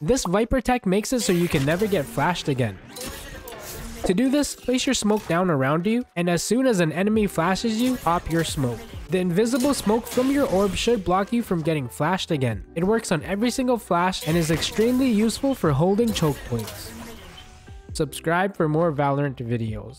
This Viper tech makes it so you can never get flashed again. To do this, place your smoke down around you, and as soon as an enemy flashes you, pop your smoke. The invisible smoke from your orb should block you from getting flashed again. It works on every single flash and is extremely useful for holding choke points. Subscribe for more Valorant videos.